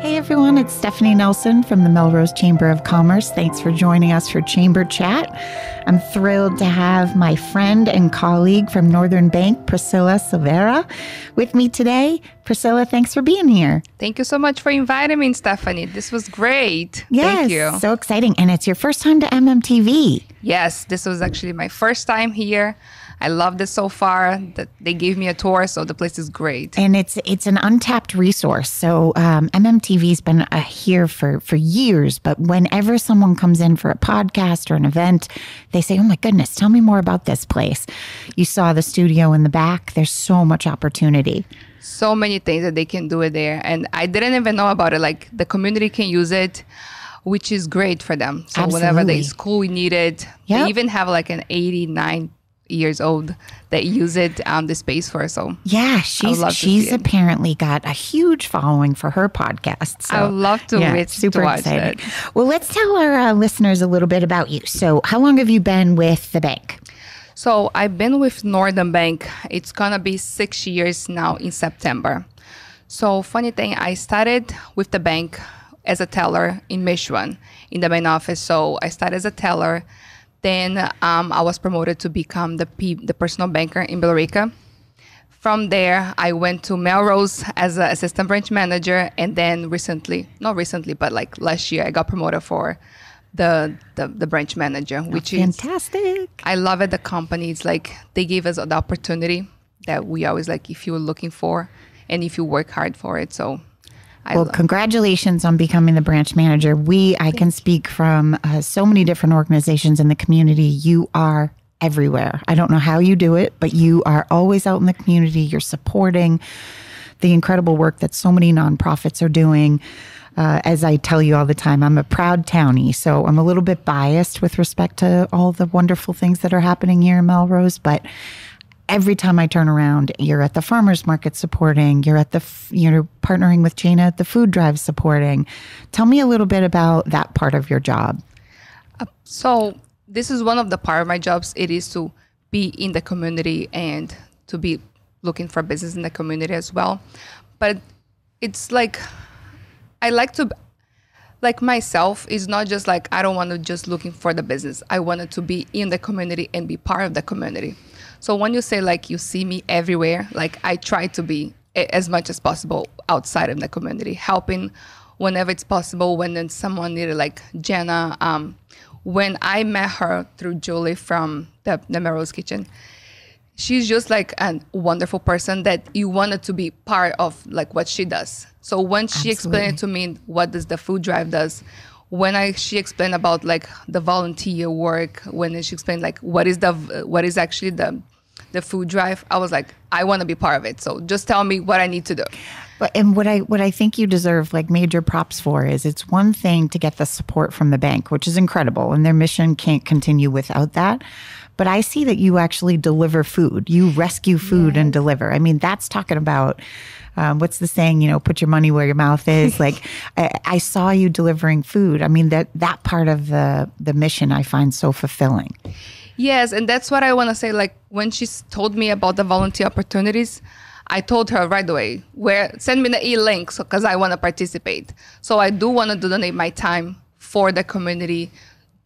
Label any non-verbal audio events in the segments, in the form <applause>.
Hey everyone, it's Stephanie Nelson from the Melrose Chamber of Commerce. Thanks for joining us for Chamber Chat. I'm thrilled to have my friend and colleague from Northern Bank, Priscila Silveira, with me today. Priscila, thanks for being here. Thank you so much for inviting me, Stephanie. This was great. Yes, Thank you. So exciting. And it's your first time to MMTV. Yes, this was actually my first time here. I loved it so far. That they gave me a tour, so the place is great. And it's it's an untapped resource. So um, MMTV's been uh, here for for years, but whenever someone comes in for a podcast or an event, they say, "Oh my goodness, tell me more about this place." You saw the studio in the back. There's so much opportunity. So many things that they can do it there, and I didn't even know about it. Like the community can use it which is great for them. So Absolutely. whenever they school need it, Yep. they even have like an 89 years old that use it um the space for. So Yeah, she's she's apparently got a huge following for her podcast. So, I would love to yeah, super to watch excited. that. Well, let's tell our uh, listeners a little bit about you. So, how long have you been with the bank? So I've been with Northern Bank. It's gonna be six years now in September. So funny thing, I started with the bank as a teller in Michigan in the main office. So I started as a teller. Then um, I was promoted to become the P- the personal banker in Billerica. From there, I went to Melrose as an assistant branch manager, and then recently, not recently, but like last year, I got promoted for the the, the branch manager, which is Fantastic. I love it. The company, it's like they gave us the opportunity that we always like if you're looking for and if you work hard for it. So I Well, love congratulations on becoming the branch manager. We, I can speak from uh, so many different organizations in the community. You are everywhere. I don't know how you do it, but you are always out in the community. You're supporting the incredible work that so many nonprofits are doing. Uh, as I tell you all the time, I'm a proud townie, so I'm a little bit biased with respect to all the wonderful things that are happening here in Melrose, but every time I turn around, you're at the farmers market supporting, you're at the, you're partnering with Jana at the food drive supporting. Tell me a little bit about that part of your job. Uh, so this is one of the part of my jobs. It is to be in the community and to be looking for business in the community as well. But it's like I like to like myself is not just like I don't want to just looking for the business. I wanted to be in the community and be part of the community. So when you say like you see me everywhere, like I try to be as much as possible outside of the community, helping whenever it's possible. When then someone needed like Jenna, um, when I met her through Julie from the, the Melrose Kitchen, she's just like a wonderful person that you wanted to be part of like what she does so when she explained to me what does the food drive does when i she explained about like the volunteer work when she explained like what is the what is actually the the food drive i was like i want to be part of it so just tell me what i need to do But and what I what I think you deserve like major props for is it's one thing to get the support from the bank, which is incredible, and their mission can't continue without that. But I see that you actually deliver food. You rescue food and deliver. I mean, that's talking about um, what's the saying? You know, put your money where your mouth is. <laughs> like I, I saw you delivering food. I mean that that part of the the mission I find so fulfilling. Yes, and that's what I want to say. Like when she told me about the volunteer opportunities, I told her right away, "Where send me the e-link, so because I want to participate. So I do want to donate my time for the community,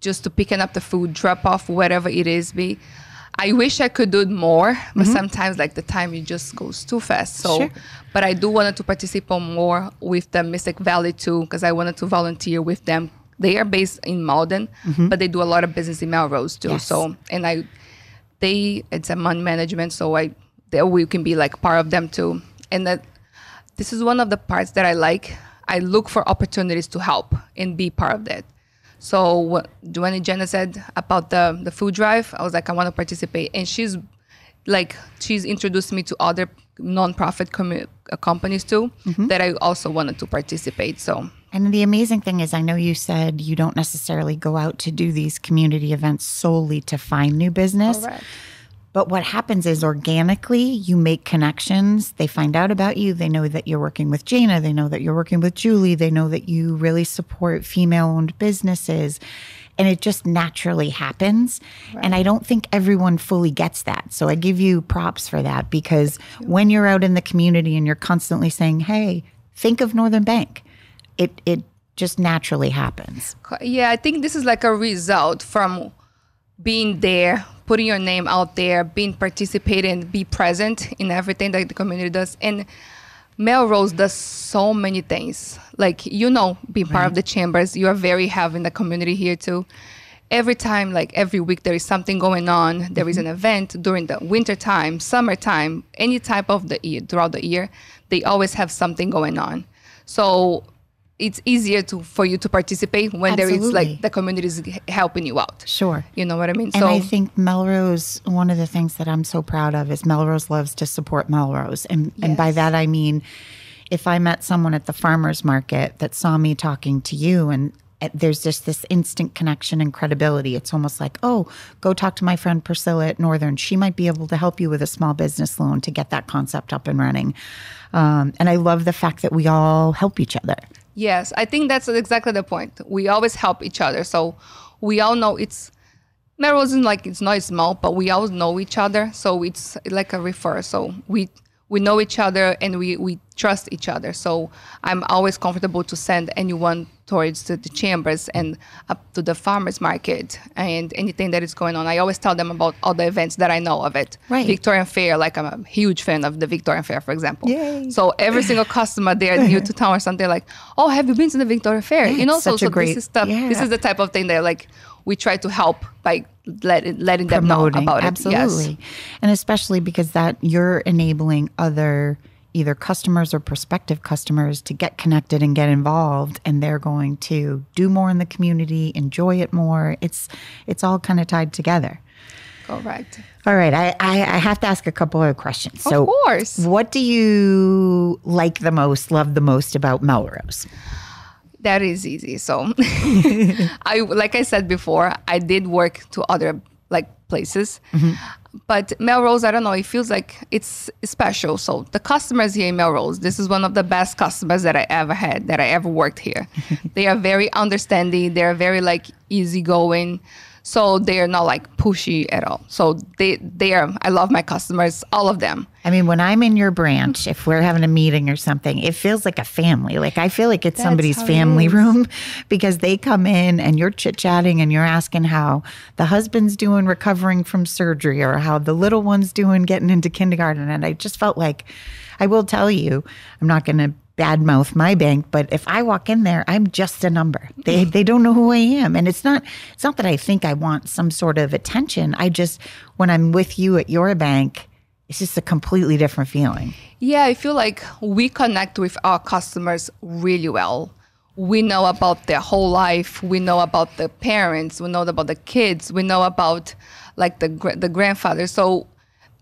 just to picking up the food, drop off whatever it is. Be, I wish I could do it more, but mm-hmm. sometimes like the time it just goes too fast. So, Sure. but I do want to participate more with the Mystic Valley too, because I wanted to volunteer with them. They are based in Malden, mm-hmm. but they do a lot of business in Melrose too. Yes. So, and I, they, it's a money management, so I, there we can be like part of them too. And that, this is one of the parts that I like. I look for opportunities to help and be part of that. So what, when Jenna said about the the food drive, I was like, I want to participate, and she's like, she's introduced me to other nonprofit commu- uh, companies too that I also wanted to participate. So And the amazing thing is, I know you said you don't necessarily go out to do these community events solely to find new business. Correct. But what happens is organically, you make connections. They find out about you. They know that you're working with Jana. They know that you're working with Julie. They know that you really support female owned businesses. And it just naturally happens. And I don't think everyone fully gets that. So I give you props for that because when you're out in the community and you're constantly saying, hey, think of Northern Bank. it it just naturally happens. Yeah, I think this is like a result from being there, putting your name out there, being participating, be present in everything that the community does. And Melrose does so many things. Like, you know, being part of the chambers, you are very heavy in the community here too. Every time, like every week, there is something going on. There is an mm-hmm. event during the winter time, summertime, any type of the year throughout the year. They always have something going on. So it's easier to for you to participate when there is like the community is helping you out. Sure. You know what I mean? And I think Melrose, one of the things that I'm so proud of is Melrose loves to support Melrose. And, and by that, I mean, if I met someone at the farmer's market that saw me talking to you and uh, there's just this instant connection and credibility. It's almost like, oh, go talk to my friend Priscila at Northern. She might be able to help you with a small business loan to get that concept up and running. Um, and I love the fact that we all help each other. Yes, I think that's exactly the point. We always help each other. So we all know it's Melrose isn't like it's not small, but we all know each other. So it's like a refer. So we we know each other and we, we trust each other. So I'm always comfortable to send anyone towards the, the chambers and up to the farmers market and anything that is going on. I always tell them about all the events that I know of it. Right. Victorian Fair, like I'm a huge fan of the Victorian Fair, for example. Yay. So every single customer there new to town or something like, oh, have you been to the Victorian Fair? you know, so, so great- this is stuff. This is the type of thing that like we try to help by letting letting them know promoting. about it. Absolutely. And especially because that you're enabling other either customers or prospective customers to get connected and get involved and they're going to do more in the community, enjoy it more. It's it's all kind of tied together. Correct. All right, I, I, I have to ask a couple of questions. So, of course. what do you like the most, love the most about Melrose? That is easy. So, <laughs> I like I said before, I did work to other like places, mm-hmm. But Melrose, I don't know. It feels like it's special. So the customers here in Melrose, this is one of the best customers that I ever had, that I ever worked here. <laughs> they are very understanding. They're very like easygoing. So they are not like pushy at all. So they they are. I love my customers, all of them. I mean, when I'm in your branch, if we're having a meeting or something, it feels like a family. Like I feel like it's somebody's how it family room <laughs> because they come in and you're chit chatting and you're asking how the husband's doing recovering from surgery or how the little one's doing getting into kindergarten. And I just felt like, I will tell you, I'm not going to badmouth my bank, but if I walk in there, I'm just a number. They they don't know who I am, and it's not it's not that I think I want some sort of attention. I just when I'm with you at your bank, it's just a completely different feeling. Yeah, I feel like we connect with our customers really well. We know about their whole life. We know about the parents. We know about the kids. We know about like the the grandfather. So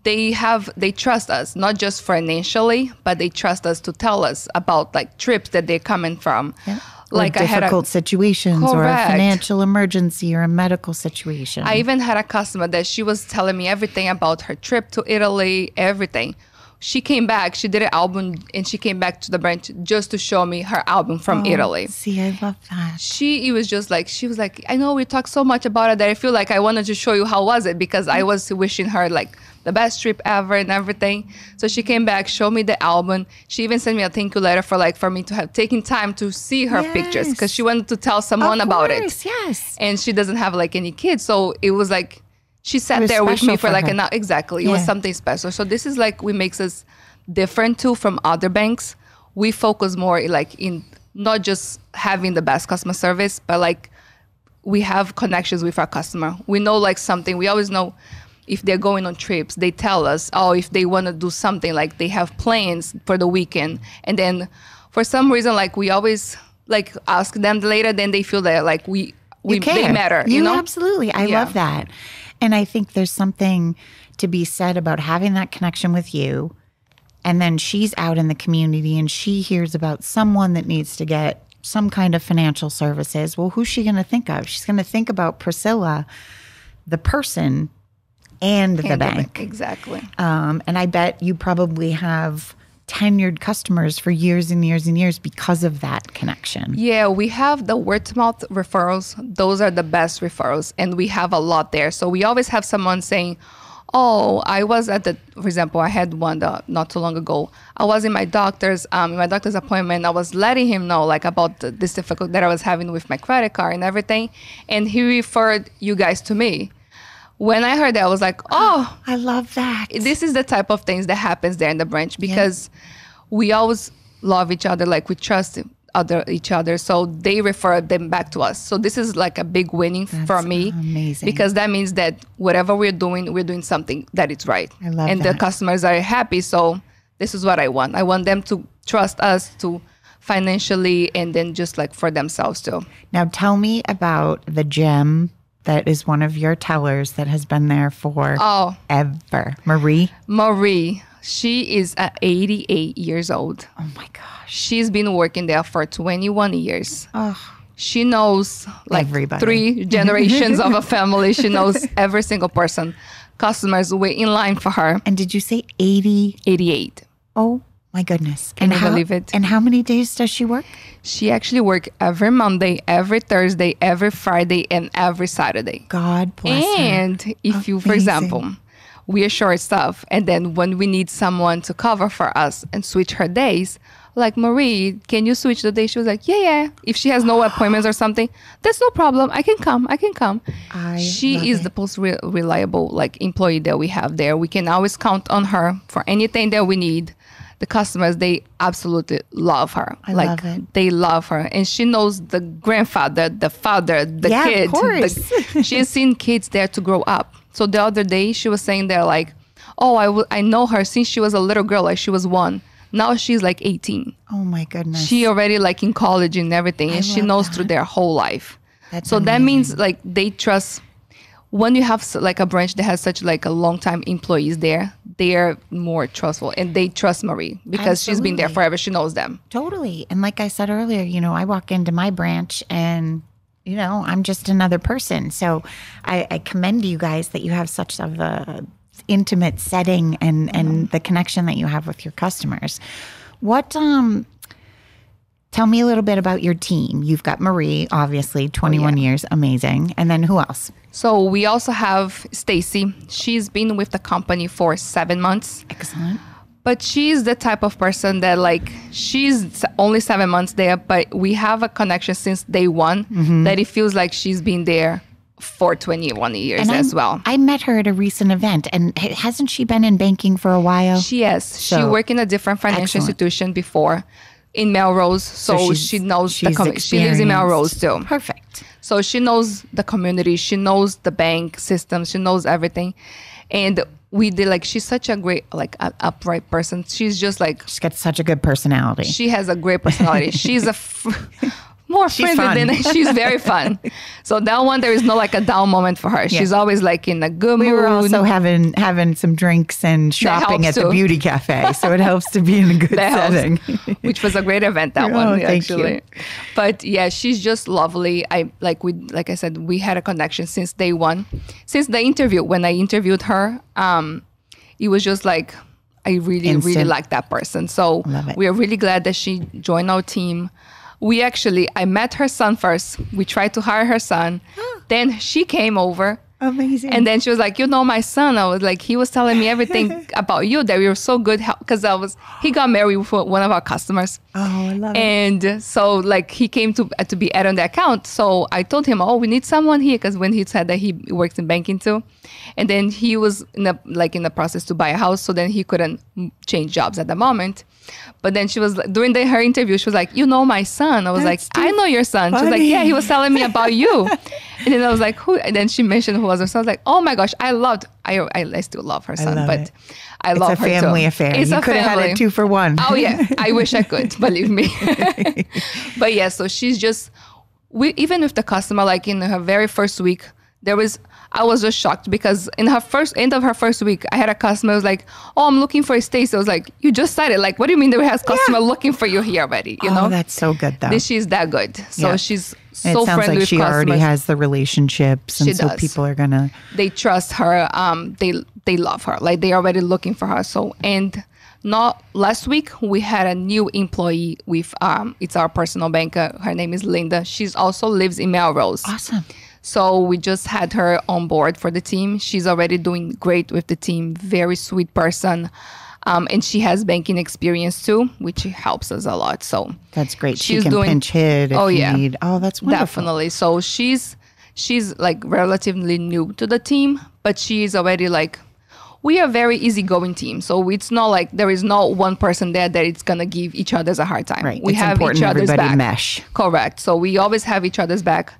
they have they trust us not just financially, but they trust us to tell us about like trips that they're coming from. Like or I had a, difficult situations or a financial emergency or a medical situation. I even had a customer that she was telling me everything about her trip to Italy, everything. She came back, she did an album, and she came back to the branch just to show me her album from oh, Italy. See, I love that. She it was just like she was like, I know we talked so much about it that I feel like I wanted to show you how was it because I was wishing her like the best trip ever and everything. So she came back, showed me the album. She even sent me a thank you letter for like for me to have taken time to see her pictures because she wanted to tell someone about it Yes. and she doesn't have like any kids so it was like she sat there with me for, for like her. an hour. Exactly. It was something special. So this is like what makes us different too from other banks. We focus more like in not just having the best customer service but like we have connections with our customer. We know like something. We always know if they're going on trips they tell us oh if they want to do something like they have plans for the weekend. And then for some reason like we always like ask them later then they feel that like we we they matter you, You know? absolutely. I Yeah. love that. And I think there's something to be said about having that connection with you. And then she's out in the community and she hears about someone that needs to get some kind of financial services. Well, who's she going to think of? She's going to think about Priscila, the person, and the bank. exactly Um, and I bet you probably have tenured customers for years and years and years because of that connection. Yeah, we have the word to mouth referrals. Those are the best referrals, and we have a lot there. So we always have someone saying, oh, I was at the, for example, I had one uh, not too long ago. I was in my doctor's, um, my doctor's appointment. I was letting him know like about this difficulty that I was having with my credit card and everything, and he referred you guys to me. When I heard that, I was like, oh, I love that. this is the type of things that happens there in the branch because we always love each other like we trust other each other so they refer them back to us so this is like a big winning for me amazing. because that means that whatever we're doing we're doing something that is right I love and that. the customers are happy so this is what i want i want them to trust us to financially and then just like for themselves too Now tell me about the gem that is one of your tellers that has been there for oh ever. Marie. marie she is at 88 years old Oh my gosh. she's been working there for 21 years Oh, she knows like Everybody. three <laughs> generations of a family. She knows every single person. Customers wait in line for her. and did you say 80? 88. Oh my goodness. Can and you how, believe it? And how many days does she work? She actually work every Monday, every Thursday, every Friday, and every Saturday. God bless her. And if you, for example, we are short staff, and then when we need someone to cover for us and switch her days, like Marie, can you switch the day? She was like, yeah, yeah. If she has no <gasps> appointments or something, that's no problem. I can come. I can come. I she is it. the most re- reliable like employee that we have there. We can always count on her for anything that we need. The customers they absolutely love her. I like love it. they love her, and she knows the grandfather, the father, the Yeah, of kid. the- course. <laughs> she has seen kids there to grow up. So the other day she was saying they're like, "Oh, I w- I know her since she was a little girl, like she was one. Now she's like 18. Oh my goodness. She already like in college and everything, and she knows that. through their whole life. That's so that means like they trust. When you have like a branch that has such like a long time employees there, they are more trustful and they trust Marie because she's been there forever. She knows them. Totally. And like I said earlier, you know, I walk into my branch and, you know, I'm just another person. So I, I commend you guys that you have such of a intimate setting and, and the connection that you have with your customers. What um tell me a little bit about your team. You've got Marie, obviously, 21 years, amazing. And then who else? So we also have Stacy. She's been with the company for seven months. Excellent. but she's the type of person that like she's only seven months there but we have a connection since day one Mm-hmm. that it feels like she's been there for 21 years And as I'm- well I met her at a recent event and hasn't she been in banking for a while? she is she worked in a different financial excellent. institution before in melrose so, she's- she knows the she's com- she lives in melrose too Perfect. so she knows the community she knows the bank system she knows everything and we did like she's such a great like a, upright person she's just like She's got such a good personality. she has a great personality. <laughs> She's a more She's friendly than <laughs> she's very fun. <laughs> So that one there is no like a down moment for her. She's always like in a good we mood. were also having having some drinks and shopping at helps the beauty cafe, so it helps to be in a good <laughs> that helps, setting. which was a great event that Oh, one thank actually. you. But yeah, she's just lovely. I like we like I said we had a connection since day one, since the interview when I interviewed her. Um, it was just like I really really like that person. So we are really glad that she joined our team. We actually I met her son first. We tried to hire her son. then she came over. Amazing. And then she was like, you know, my son. I was like, he was telling me everything <laughs> about you that you were so good. Because I was, he got married with one of our customers. oh, I love it. And so, like, he came to to be added on the account. So I told him, "Oh, we need someone here," because when he said that he works in banking too, and then he was in the like in the process to buy a house, so then he couldn't change jobs at the moment. But then she was like- during the, her interview, she was like, "You know my son?" I was That's like, "I know your son." She was like, "Yeah, he was telling me about you." <laughs> and then I was like, "Who?" And then she mentioned who was her son. I was like, "Oh my gosh, I loved. I I, I still love her son, love but it. I it's love a her too. family affair. It's you could have had family. it two for one. Oh yeah, I wish I could. <laughs> Believe me. <laughs> but yeah, so she's just we even with the customer like in her very first week there was I was just shocked because in her first end of her first week I had a customer who was like oh I'm looking for a Stacy I was like you just started. like what do you mean there has customer looking for you here already you oh, know that's so good though. this she's that good so Yeah. she's so it sounds friendly like with she customers already has the relationships, and She so does. people are gonna. they trust her um they they love her like they are already looking for her so and not last week we had a new employee with um it's our personal banker her name is linda she's also lives in melrose Awesome. So we just had her on board for the team. She's already doing great with the team. Very sweet person. Um, and she has banking experience too, which helps us a lot. So That's great. She can doing- pinch hit if Oh, you yeah. need. Oh, that's wonderful. definitely. So she's she's like relatively new to the team, but she is already like we are a very easygoing team. So it's not like there is not one person there that it's gonna give each other's a hard time. Right. We It's have important each other's everybody back. mesh. Correct. So we always have each other's back.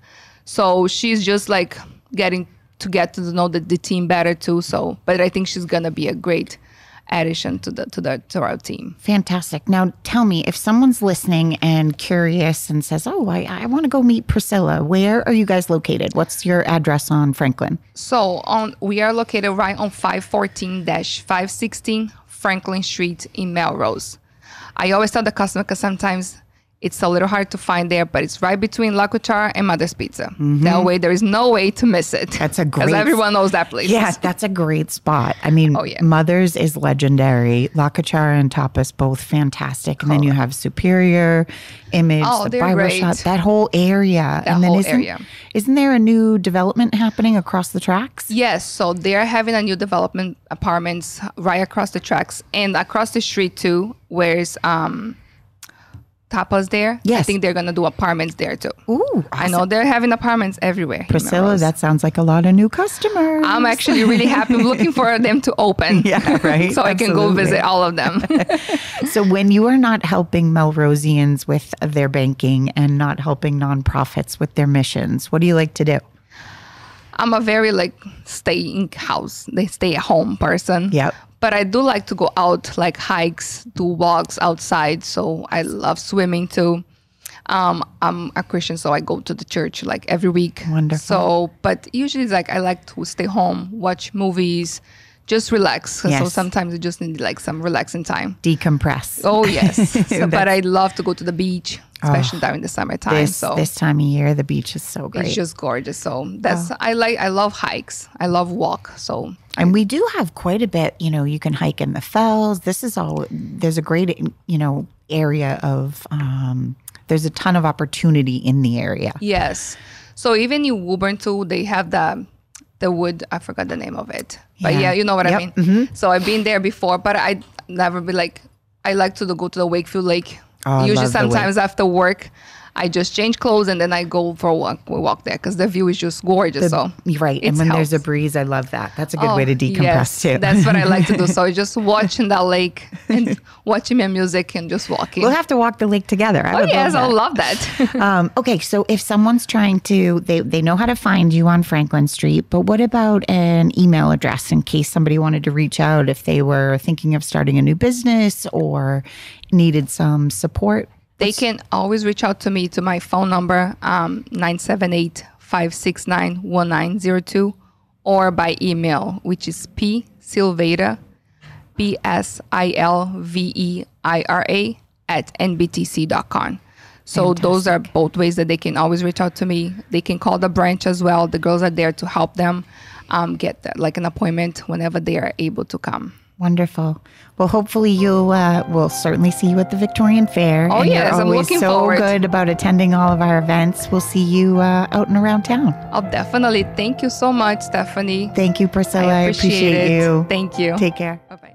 So she's just like getting to get to know the, the team better too. So, but I think she's gonna be a great addition to the to the to our team. Fantastic. Now, tell me if someone's listening and curious and says, "Oh, I, I want to go meet Priscila." Where are you guys located? What's your address on Franklin? So on we are located right on 514-516 Franklin Street in Melrose. I always tell the customer because sometimes it's a little hard to find there, but it's right between La Cuchara and Mother's Pizza. That way there is no way to miss it. Mm-hmm. That's a <laughs> Because great- everyone knows that place. Yeah, that's a great spot. I mean, Oh, yeah. Mother's is legendary. La Cuchara and Tapas both fantastic, and then you have Superior, Image, Oh, the they're barber great. shop, that whole area. and then whole isn't, area. Isn't there a new development happening across the tracks? Yes, so they're having a new development apartments right across the tracks and across the street too, where's um Tapas there. I think they're gonna do apartments there too. Ooh, I know they're having apartments everywhere. Priscila, that sounds like a lot of new customers. I'm actually really happy. I'm <laughs> looking for them to open. Yeah, right. <laughs> so I can go visit all of them. <laughs> So when you are not helping Melrosians with their banking and not helping nonprofits with their missions, what do you like to do? I'm a very like stay in house, they stay at home person. Yep. But I do like to go out, like hikes, do walks outside. So I love swimming too. Um, I'm a Christian, so I go to the church like every week. Wonderful. So, but usually it's like I like to stay home, watch movies, just relax. So sometimes you just need like some relaxing time. Decompress. Oh yes, <laughs> So- but I love to go to the beach, especially during the summertime. this so this time of year, the beach is so great. it's just gorgeous. So that's I like. I love hikes. I love walk. So And we do have quite a bit, you know, you can hike in the fells. This is all, there's a great, you know, area of, um, there's a ton of opportunity in the area. yes. So even in Woburn too, they have the the wood. I forgot the name of it, but Yeah. yeah, you know what Yep. Mm-hmm. I mean. So I've been there before, but I never be like. I like to go to the Wakefield Lake. Oh, Usually, love the Wake. sometimes after work, I just change clothes and then I go for a walk. We walk there because the view is just gorgeous. so You're right. And when there's a breeze, I love that. That's a good Oh, way to decompress yes, too. That's what I like to do. So <laughs> just watching that lake and <laughs> watching my music and just walking. we'll have to walk the lake together. I oh yes, I love that. love that. <laughs> um, okay, so if someone's trying to, they, they know how to find you on Franklin Street, but what about an email address in case somebody wanted to reach out if they were thinking of starting a new business or needed some support? They can always reach out to me to my phone number um, 978-569-1902 or by email which is p silveira b s i l v e i r a at nbtc.com so those are both ways that they can always reach out to me. They can call the branch as well. The girls are there to help them um, get that, like an appointment whenever they are able to come Wonderful. Well, hopefully you'll uh, we'll certainly see you at the Victorian Fair. Oh, and yes, you're I'm looking so forward. good about attending all of our events. We'll see you uh, out and around town. i'll definitely thank you so much stephanie Thank you, Priscila. I appreciate, it. you. Thank you. Take care. Bye bye.